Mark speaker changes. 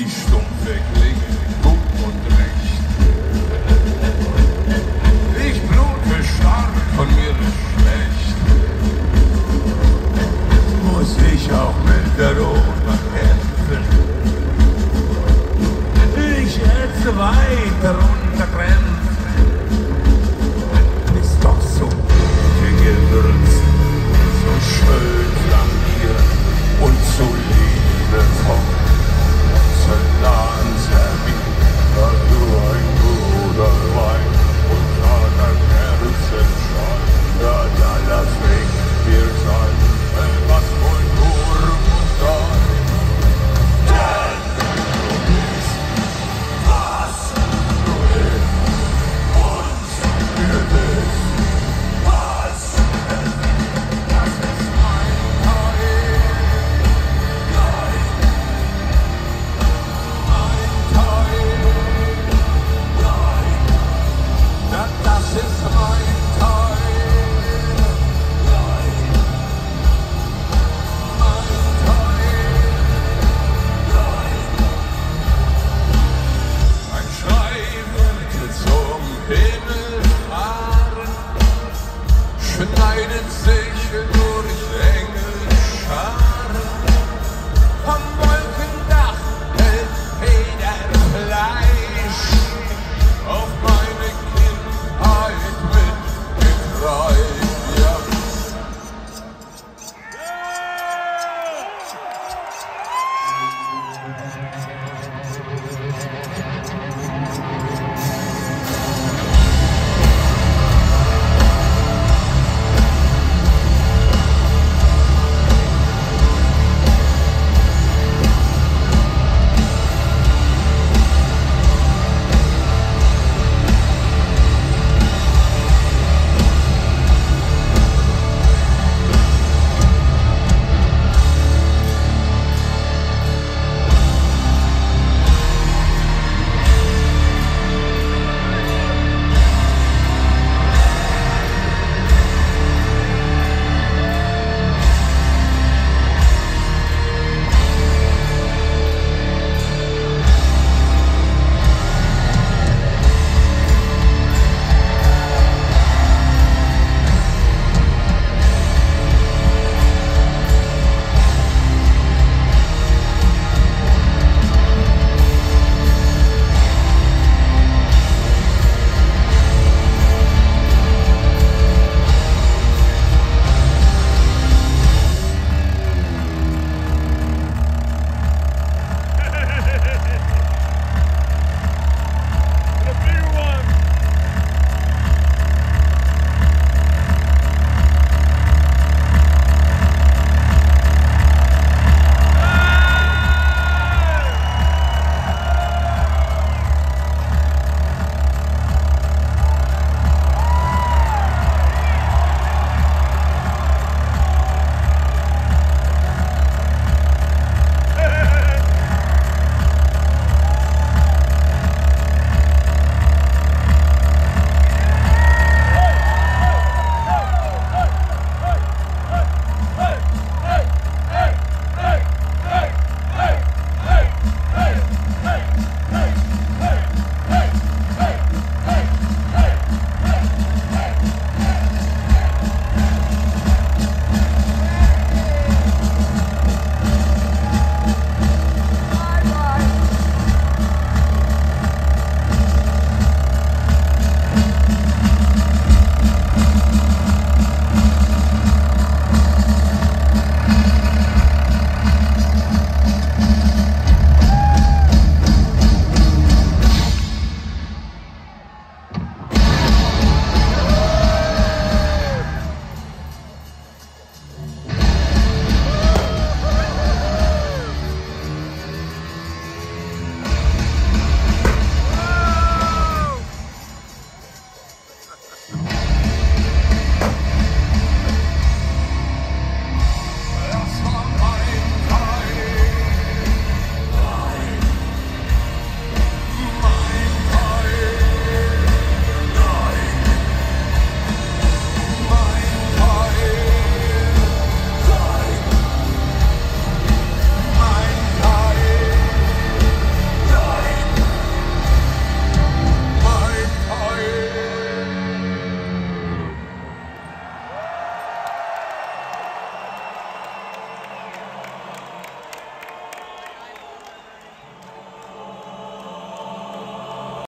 Speaker 1: Die stumpfe Klinge,